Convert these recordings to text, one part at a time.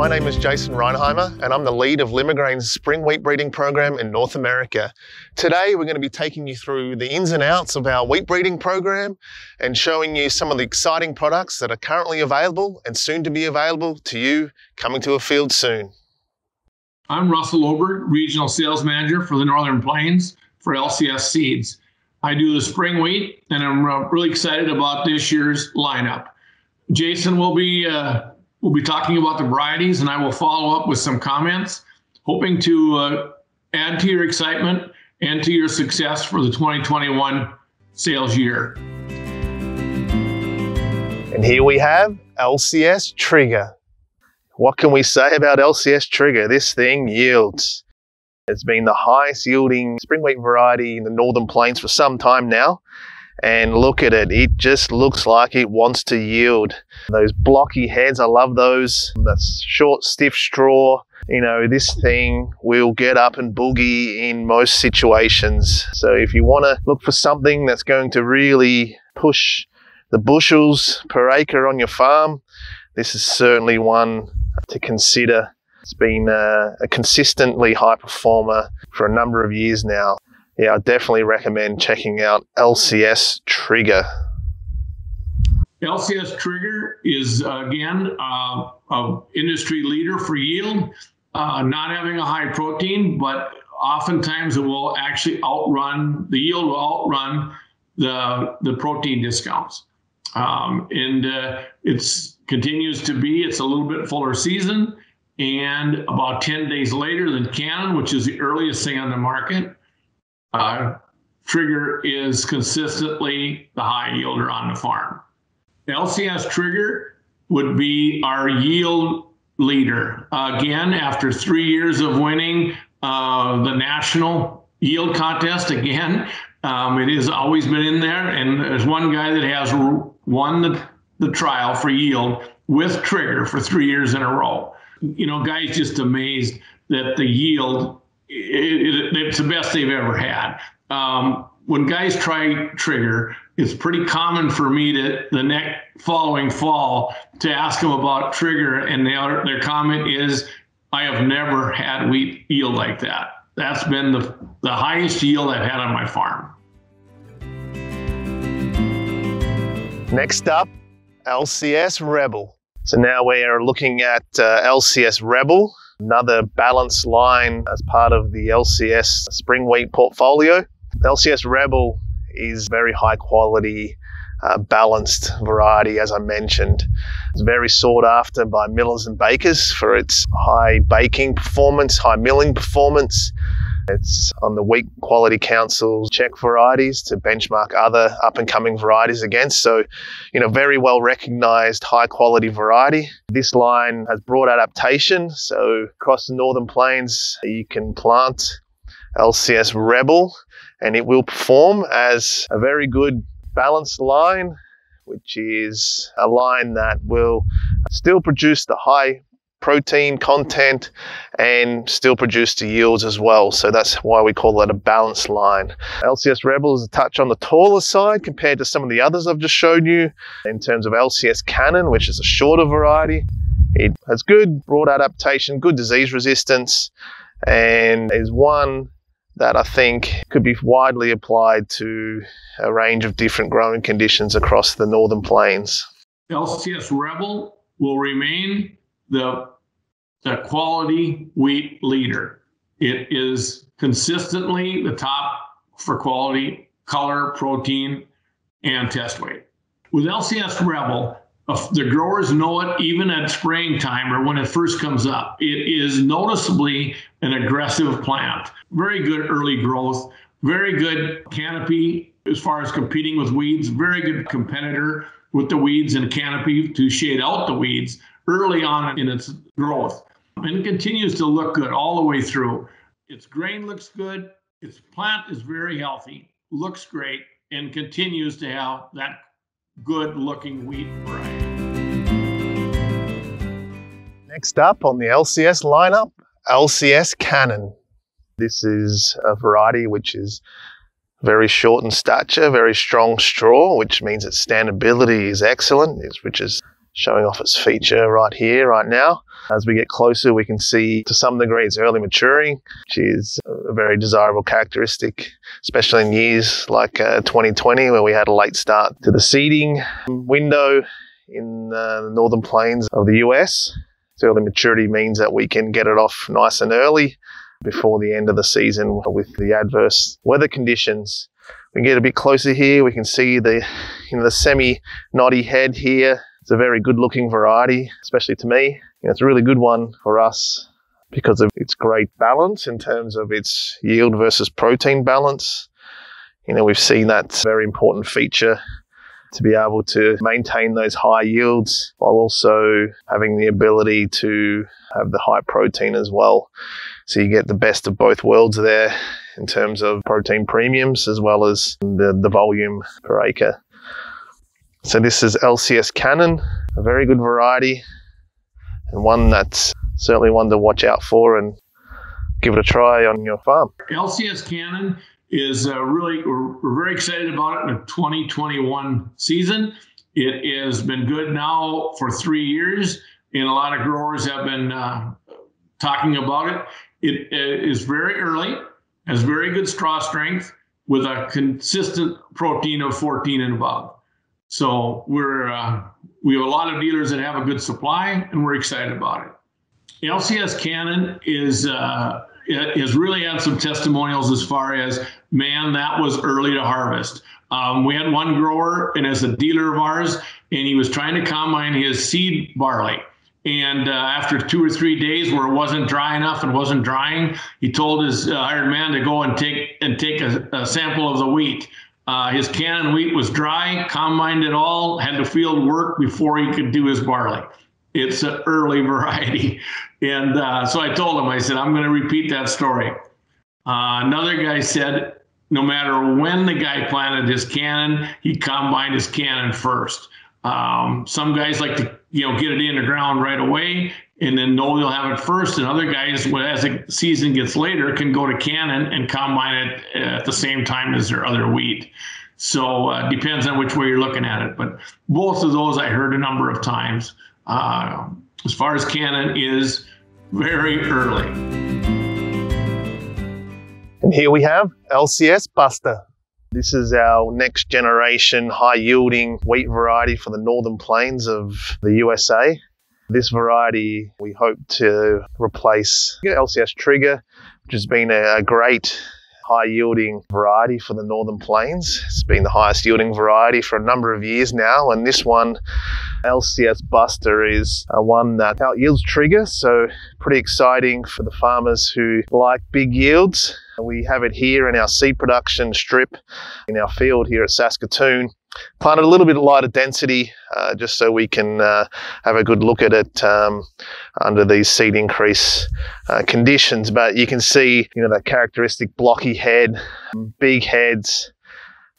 My name is Jason Reinheimer, and I'm the lead of Limagrain's spring wheat breeding program in North America. Today, we're going to be taking you through the ins and outs of our wheat breeding program and showing you some of the exciting products that are currently available and soon to be available to you coming to a field soon. I'm Russell Obert, Regional Sales Manager for the Northern Plains for LCS Seeds. I do the spring wheat, and I'm uh, really excited about this year's lineup. Jason will be uh, will be talking about the varieties, and I will follow up with some comments, hoping to uh, add to your excitement and to your success for the 2021 sales year. And here we have LCS Trigger. What can we say about LCS Trigger? This thing yields. It's been the highest yielding spring wheat variety in the Northern Plains for some time now. And look at it, it just looks like it wants to yield. Those blocky heads, I love those. That short, stiff straw. You know, this thing will get up and boogie in most situations. So if you want to look for something that's going to really push the bushels per acre on your farm, this is certainly one to consider it's been a, a consistently high performer for a number of years now. Yeah, I definitely recommend checking out LCS Trigger. LCS Trigger is again uh, an industry leader for yield, uh, not having a high protein, but oftentimes it will actually outrun the yield will outrun the the protein discounts, um, and uh, it's continues to be. It's a little bit fuller season. And about 10 days later than Cannon, which is the earliest thing on the market, uh, Trigger is consistently the high yielder on the farm. LCS Trigger would be our yield leader. Uh, again, after three years of winning uh, the national yield contest, again, um, it has always been in there. And there's one guy that has won the, the trial for yield with Trigger for three years in a row you know, guys just amazed that the yield, it, it, it's the best they've ever had. Um, when guys try trigger, it's pretty common for me to the next following fall to ask them about trigger, and their their comment is, "I have never had wheat yield like that. That's been the the highest yield I've had on my farm." Next up, LCS Rebel. So now we are looking at uh, LCS Rebel, another balanced line as part of the LCS spring wheat portfolio. LCS Rebel is very high quality, uh, balanced variety, as I mentioned. It's very sought after by millers and bakers for its high baking performance, high milling performance, it's on the Wheat Quality Council's check varieties to benchmark other up and coming varieties against. So, you know, very well recognized high quality variety. This line has broad adaptation. So across the Northern Plains, you can plant LCS Rebel and it will perform as a very good balanced line, which is a line that will still produce the high protein content and still produce the yields as well. So that's why we call that a balanced line. LCS Rebel is a touch on the taller side compared to some of the others I've just shown you in terms of LCS Cannon, which is a shorter variety. It has good broad adaptation, good disease resistance, and is one that I think could be widely applied to a range of different growing conditions across the northern plains. LCS Rebel will remain the, the quality wheat leader. It is consistently the top for quality, color, protein, and test weight. With LCS Rebel, the growers know it even at spraying time or when it first comes up. It is noticeably an aggressive plant. Very good early growth, very good canopy as far as competing with weeds, very good competitor with the weeds and canopy to shade out the weeds early on in its growth. And it continues to look good all the way through. Its grain looks good. Its plant is very healthy, looks great, and continues to have that good looking wheat variety. Next up on the LCS lineup, LCS Cannon. This is a variety which is very short in stature, very strong straw, which means its standability is excellent, which is showing off its feature right here, right now. As we get closer, we can see to some degree it's early maturing, which is a very desirable characteristic, especially in years like uh, 2020 where we had a late start to the seeding window in uh, the northern plains of the US. Early maturity means that we can get it off nice and early before the end of the season with the adverse weather conditions. We can get a bit closer here. We can see the, you know, the semi knotty head here. It's a very good looking variety, especially to me. You know, it's a really good one for us because of its great balance in terms of its yield versus protein balance. You know, we've seen that very important feature to be able to maintain those high yields while also having the ability to have the high protein as well. So you get the best of both worlds there in terms of protein premiums as well as the, the volume per acre. So this is LCS Cannon, a very good variety and one that's certainly one to watch out for and give it a try on your farm. LCS Cannon is uh, really, we're, we're, very excited about it in the 2021 season. It has been good now for three years, and a lot of growers have been uh, talking about it. It uh, very early, has very good straw strength with a consistent protein of 14 and above. So we're uh, we have a lot of dealers that have a good supply, and we're excited about it. LCS Cannon is uh, has really had some testimonials as far as man, that was early to harvest. Um, we had one grower, and as a dealer of ours, and he was trying to combine his seed barley. And uh, after two or three days where it wasn't dry enough and wasn't drying, he told his uh, hired man to go and take and take a, a sample of the wheat. Uh, his cannon wheat was dry, combined it all, had to field work before he could do his barley. It's an early variety. And uh, so I told him, I said, I'm going to repeat that story. Uh, another guy said, no matter when the guy planted his cannon, he combined his cannon first. Um, some guys like to, you know, get it in the ground right away and then know they'll have it first. And other guys, as the season gets later, can go to cannon and combine it at the same time as their other wheat. So uh, depends on which way you're looking at it. But both of those I heard a number of times. Uh, as far as cannon is very early. And here we have LCS Buster. This is our next generation high yielding wheat variety for the northern plains of the USA. This variety we hope to replace LCS Trigger, which has been a great high yielding variety for the northern plains. It's been the highest yielding variety for a number of years now, and this one, LCS Buster, is uh, one that out yields trigger, so pretty exciting for the farmers who like big yields. We have it here in our seed production strip in our field here at Saskatoon planted a little bit of lighter density uh, just so we can uh, have a good look at it um, under these seed increase uh, conditions. But you can see, you know, that characteristic blocky head, big heads,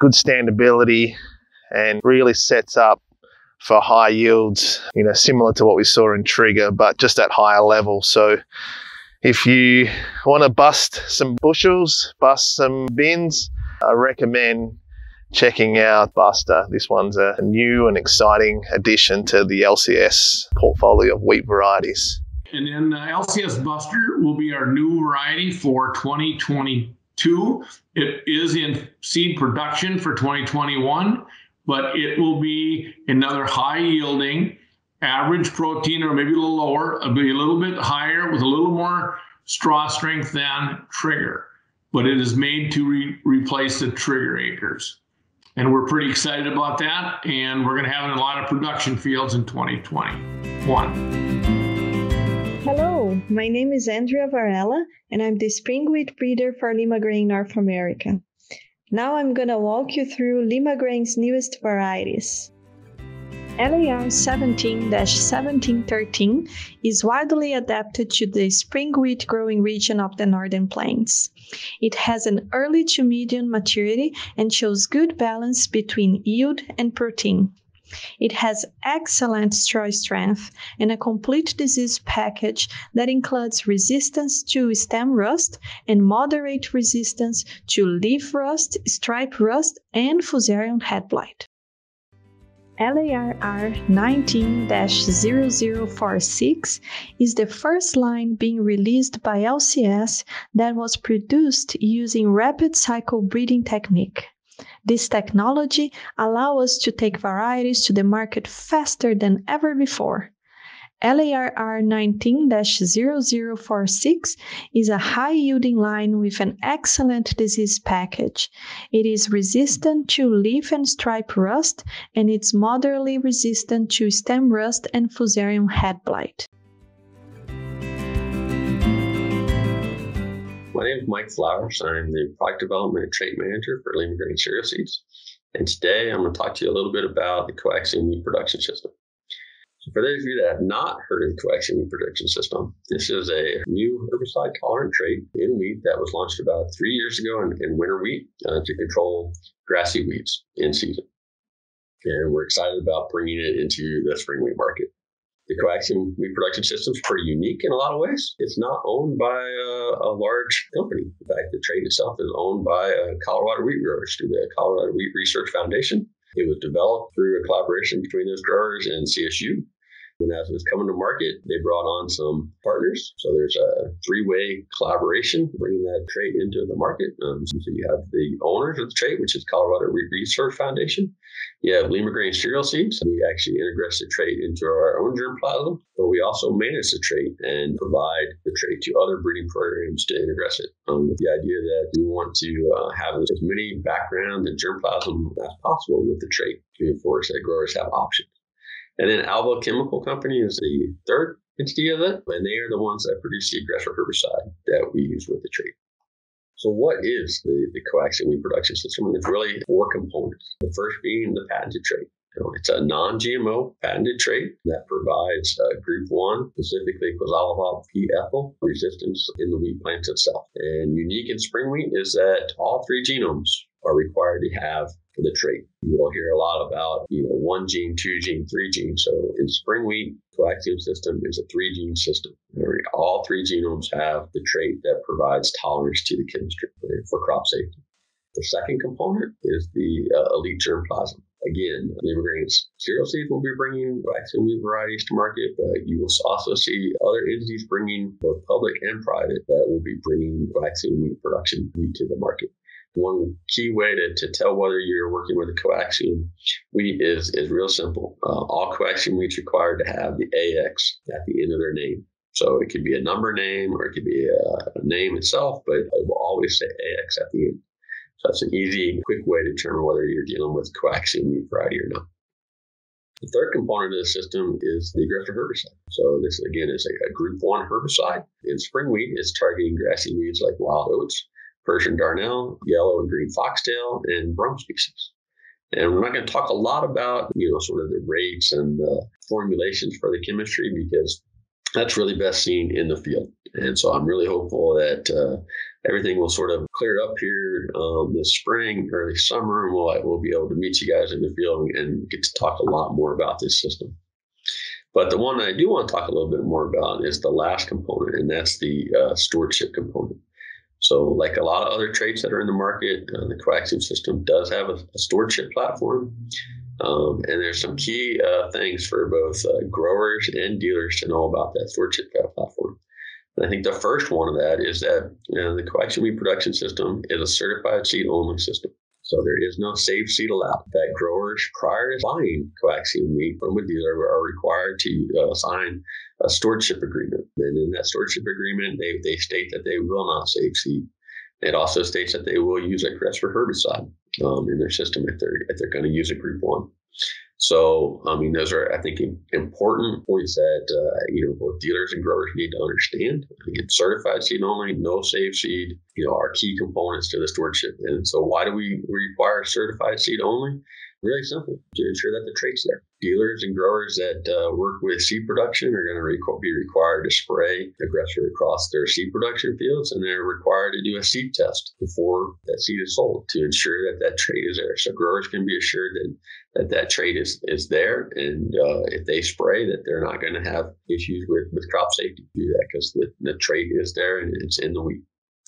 good standability, and really sets up for high yields, you know, similar to what we saw in Trigger, but just at higher level. So if you want to bust some bushels, bust some bins, I recommend checking out Buster. This one's a new and exciting addition to the LCS portfolio of wheat varieties. And then uh, LCS Buster will be our new variety for 2022. It is in seed production for 2021, but it will be another high yielding average protein or maybe a little lower, be a little bit higher with a little more straw strength than trigger, but it is made to re- replace the trigger acres and we're pretty excited about that. And we're going to have a lot of production fields in 2021. Hello, my name is Andrea Varela, and I'm the spring wheat breeder for Limagrain North America. Now I'm going to walk you through Limagrain's newest varieties. LAR 17 1713 is widely adapted to the spring wheat growing region of the Northern Plains. It has an early to medium maturity and shows good balance between yield and protein. It has excellent straw strength and a complete disease package that includes resistance to stem rust and moderate resistance to leaf rust, stripe rust, and fusarium head blight. LARR 19 0046 is the first line being released by LCS that was produced using rapid cycle breeding technique. This technology allows us to take varieties to the market faster than ever before. LARR 19 0046 is a high yielding line with an excellent disease package. It is resistant to leaf and stripe rust and it's moderately resistant to stem rust and fusarium head blight. My name is Mike Flowers. I'm the product development and trait manager for Limagrain Cereal Seeds. And today I'm going to talk to you a little bit about the coaxium wheat production system. For those of you that have not heard of the coaxium wheat production system, this is a new herbicide tolerant trait in wheat that was launched about three years ago in, in winter wheat uh, to control grassy weeds in season. And we're excited about bringing it into the spring wheat market the coaxium wheat production system is pretty unique in a lot of ways. It's not owned by a, a large company. In fact, the trait itself is owned by a Colorado wheat growers through the Colorado Wheat Research Foundation. It was developed through a collaboration between those growers and CSU. And as it was coming to market, they brought on some partners. So there's a three-way collaboration bringing that trait into the market. Um, so you have the owners of the trait, which is Colorado Research Foundation. You have Limagrain cereal seeds. We actually integrate the trait into our own germplasm, but we also manage the trait and provide the trait to other breeding programs to integrate it. Um, with the idea that we want to uh, have as many background and germplasm as possible with the trait to enforce that growers have options. And then Albaugh Chemical Company is the third entity of it, and they are the ones that produce the aggressor herbicide that we use with the trait. So, what is the, the coaxium wheat production system? It's really four components. The first being the patented trait. it's a non GMO patented trait that provides uh, group one, specifically Quizalofop P. ethyl, resistance in the wheat plants itself. And unique in spring wheat is that all three genomes are required to have the trait. You will hear a lot about, you know, one gene, two gene, three gene. So in spring wheat, coaxium system is a three gene system. All three genomes have the trait that provides tolerance to the chemistry for crop safety. The second component is the uh, elite germplasm. Again, Limagrains cereal seeds will be bringing coaxium wheat varieties to market, but you will also see other entities bringing both public and private that will be bringing coaxium wheat production wheat to the market one key way to, to tell whether you're working with a coaxium wheat is, is real simple. Uh, all coaxium wheats required to have the AX at the end of their name. So it could be a number name or it could be a, a name itself, but it will always say AX at the end. So that's an easy, quick way to determine whether you're dealing with coaxium wheat variety or not. The third component of the system is the aggressor herbicide. So this again is a, a group one herbicide. In spring wheat, it's targeting grassy weeds like wild oats. Persian darnel, yellow and green foxtail, and brome species. And we're not going to talk a lot about, you know, sort of the rates and the formulations for the chemistry because that's really best seen in the field. And so I'm really hopeful that uh, everything will sort of clear up here um, this spring, early summer, and we'll, we'll be able to meet you guys in the field and get to talk a lot more about this system. But the one I do want to talk a little bit more about is the last component, and that's the uh, stewardship component. So, like a lot of other traits that are in the market, uh, the coaxium system does have a, a stewardship platform. Um, and there's some key uh, things for both uh, growers and dealers to know about that stewardship platform. And I think the first one of that is that you know, the coaxium reproduction system is a certified seed only system. So there is no safe seed allowed. That growers prior to buying coaxium wheat from a dealer are required to uh, sign a stewardship agreement. And in that stewardship agreement, they, they state that they will not save seed. It also states that they will use a for herbicide um, in their system if they're if they're going to use a group one. So, I mean, those are, I think, important points that, uh, you know, both dealers and growers need to understand. Again, certified seed only, no save seed, you know, are key components to the stewardship. And so why do we require certified seed only? Really simple to ensure that the trait's there. Dealers and growers that uh, work with seed production are going to requ- be required to spray aggressor across their seed production fields, and they're required to do a seed test before that seed is sold to ensure that that trait is there. So growers can be assured that that, that trait is, is there, and uh, if they spray, that they're not going to have issues with, with crop safety do that because the, the trait is there and it's in the wheat.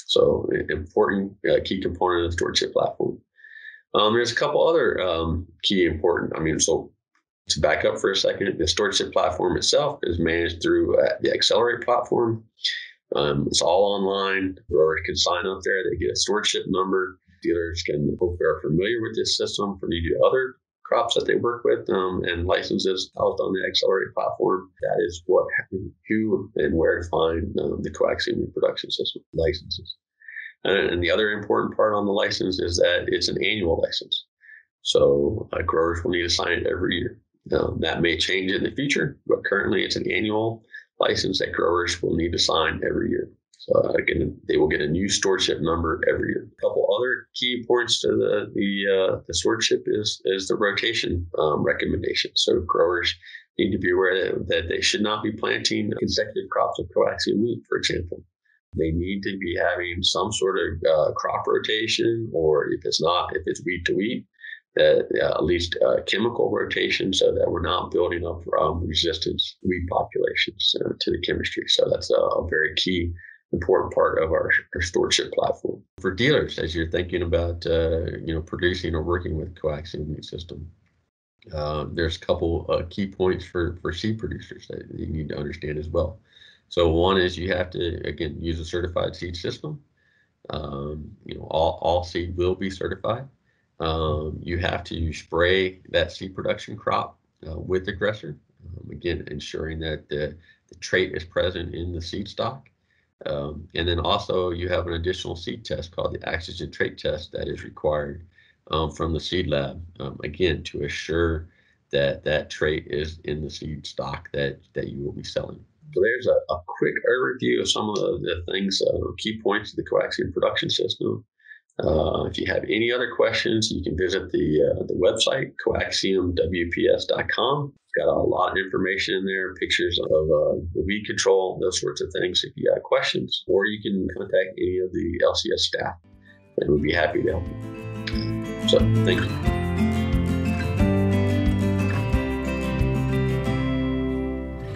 So, important uh, key component of the stewardship platform. Um, there's a couple other um, key important. I mean, so To back up for a second, the stewardship platform itself is managed through uh, the Accelerate platform. Um, it's all online. Growers can sign up there. They get a stewardship number. Dealers can, hopefully, are familiar with this system for maybe other crops that they work with um, and licenses out on the Accelerate platform. That is what, who, and where to find um, the coaxium reproduction system licenses. And, and, the other important part on the license is that it's an annual license. So uh, growers will need to sign it every year. That may change in the future, but currently it's an annual license that growers will need to sign every year. So uh, again, they will get a new stewardship number every year. A couple other key points to the the, uh, the stewardship is is the rotation um, recommendation. So growers need to be aware that, that they should not be planting consecutive crops of coaxium wheat, for example. They need to be having some sort of uh, crop rotation, or if it's not, if it's wheat to wheat, uh, at least uh, chemical rotation so that we're not building up um, resistance weed populations uh, to the chemistry. So that's a, a, very key important part of our, our stewardship platform for dealers as you're thinking about uh, you know producing or working with coaxium weed system. Uh, there's a couple uh, key points for for seed producers that you need to understand as well. So one is you have to again use a certified seed system. Um, you know all all seed will be certified. Um, you have to spray that seed production crop uh, with aggressor, um, again, ensuring that the, the, trait is present in the seed stock. Um, and then also you have an additional seed test called the Axygen trait test that is required um, from the seed lab, um, again, to assure that that trait is in the seed stock that, that you will be selling. There's a, a quick overview of some of the, the things, uh, key points of the coaxium production system. Uh, if you have any other questions, you can visit the uh, the website coaxiumwps.com. It's got a lot of information in there, pictures of uh, weed control, those sorts of things. If you have questions, or you can contact any of the LCS staff, and we'd be happy to help you. So, thank you.